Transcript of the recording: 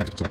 なんかちょ、